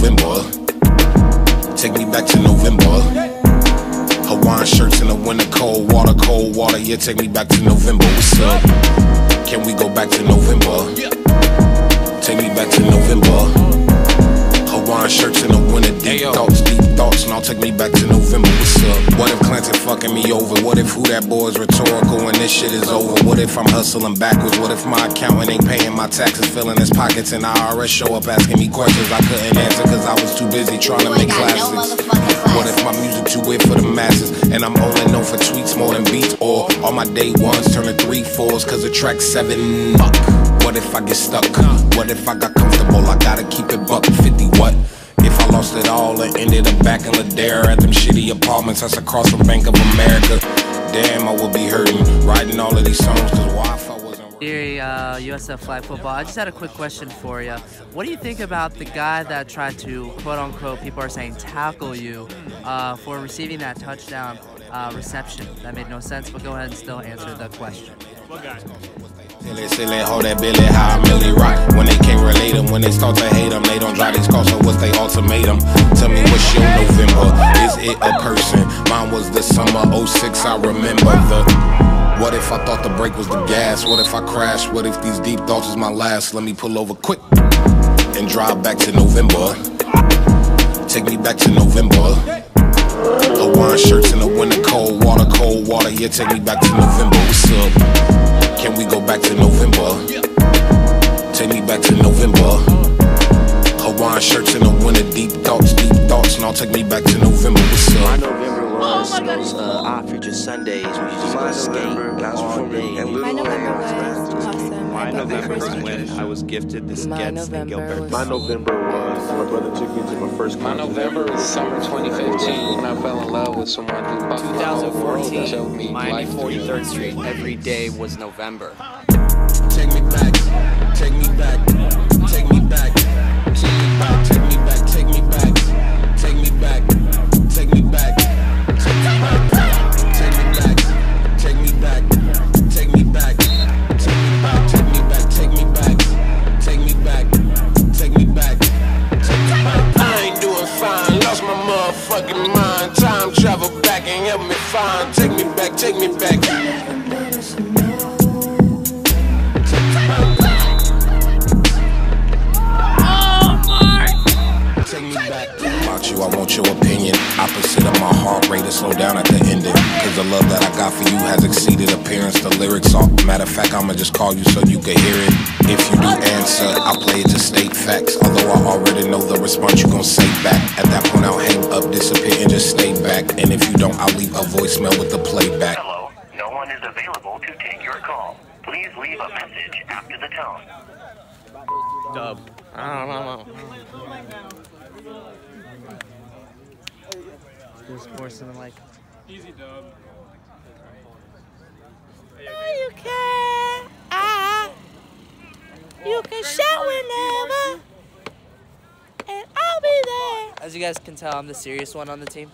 November. Take me back to November. Hawaiian shirts in the winter, cold water, cold water. Yeah, take me back to November. What's up? Can we go back to November? I'll take me back to November. What's up? What if Clancy fucking me over? What if who that boy is rhetorical and this shit is over? What if I'm hustling backwards? What if my accountant ain't paying my taxes, filling his pockets, and IRS show up asking me questions I couldn't answer because I was too busy trying to make classics? What if my music too weird for the masses and I'm only known for tweets more than beats? Or all my day ones turn to three fours cause the track seven? Fuck. What if I get stuck? What if I got comfortable? I gotta keep it buck 50 what? Lost it all and ended up back in Ladera at them shitty apartments that's across from Bank of America, damn, I would be hurting writing all of these songs because Wi-Fi wasn't Dear uh, USF Flag Football, I just had a quick question for you. What do you think about the guy that tried to, quote unquote, people are saying tackle you uh, for receiving that touchdown uh, reception? That made no sense, but go ahead and still answer the question. Silly, silly, hold that Billy, how I Millie rock. When they can't relate them, when they start to hate them, they don't drive these cars, so what's they ultimatum? Tell me what's your November? Is it a person? Mine was the summer 06, I remember the. What if I thought the brake was the gas? What if I crashed? What if these deep thoughts is my last? Let me pull over quick and drive back to November. Take me back to November. Hawaiian shirts in the winter, cold water, cold water. Yeah, take me back to November. What's up? Take me back to November. What's My up? November was those uh, odd future Sundays when you just go skate all day. My November was awesome. My November was when I was gifted the My skets and Gilbert. My November was my brother took me to my first My concert. November was summer 2015 when I fell in love with someone who buffed my whole world and showed me 2014, Miami life. 43rd Street. Every day was November. Take me back, take me back, take me back, motherfucking mind. Time travel back and help me find. Take me back, take me back. I want your opinion. Opposite of my heart rate to slow down at the ending. Cause the love that I got for you has exceeded appearance. The lyrics are. Matter of fact, I'ma just call you so you can hear it. If you do answer, I'll play it to state facts. Although I already know the response you gon' say back. At that point, I'll up, disappear, and just stay back. And if you don't, I'll leave a voicemail with the playback. Hello, no one is available to take your call. Please leave a message after the tone. Dub. I don't know. There's force in the mic. You can, I, you can shout whenever, and I'll be there. As you guys can tell, I'm the serious one on the team.